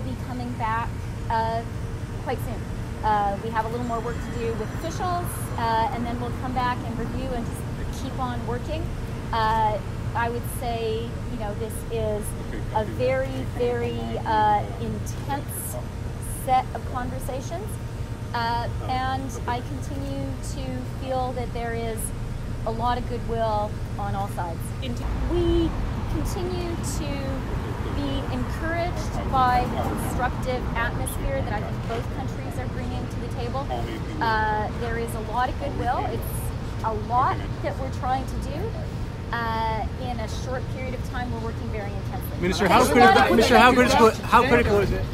will be coming back uh, quite soon. Uh, we have a little more work to do with officials, uh, and then we'll come back and review and just keep on working. Uh, I would say, you know, this is a very, very uh, intense set of conversations, uh, and I continue to feel that there is a lot of goodwill on all sides. We continue to be the constructive atmosphere that I think both countries are bringing to the table. Uh, there is a lot of goodwill. It's a lot that we're trying to do. Uh, in a short period of time, we're working very intensely. Minister, how critical, Minister, how critical, how critical is it